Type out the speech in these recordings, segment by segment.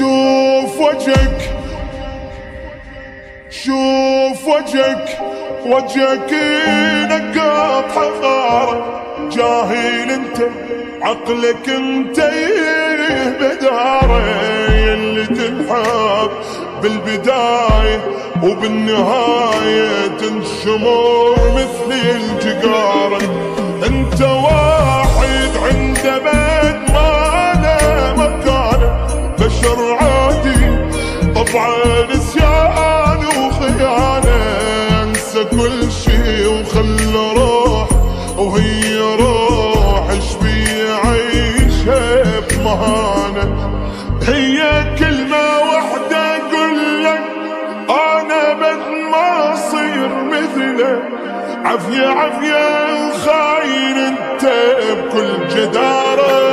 وجهك. شوف وجهك. وجهك نقاط حقارة. جاهل انت عقلك انت بدارة. اللي تنحب بالبداية وبالنهاية تنشمر مثل الجقارة. طبعا نسيان وخيانة انسى كل شي وخلى روح وهي روح إيش بيعيشها بمهانة. هي كلمة واحدة أقول لك أنا بد ما أصير مثله عافية عافية خاين أنت بكل جدارة.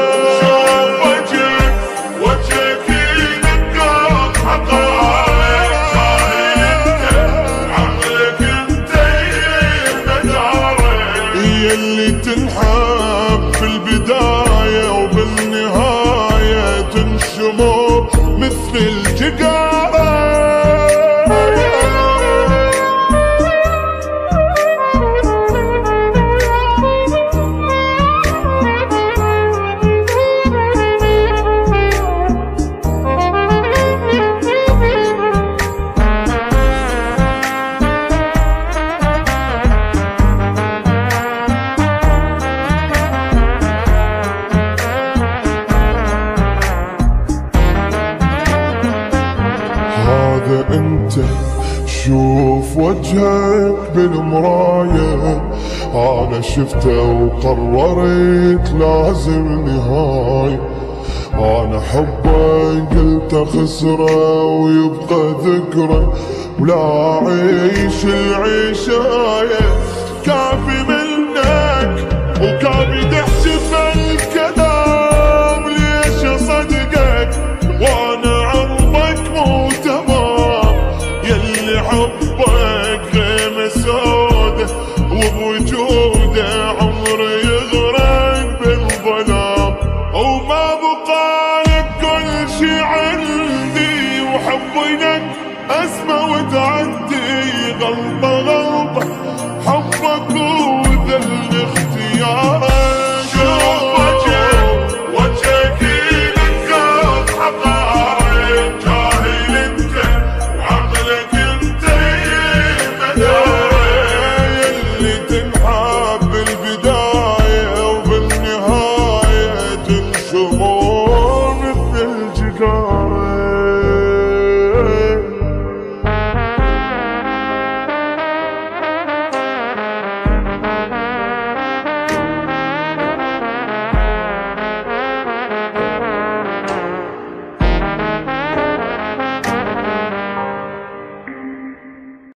تنحب في البداية وبالنهاية تنشمر مثل الجقارة أشوف وجهك بالمراية. أنا شفته وقررت لازم نهاية أنا حبه قلت خسرة ويبقى ذكرى. ولا عيش العشاية كافي عينك أسمع وتعدي غلطي world.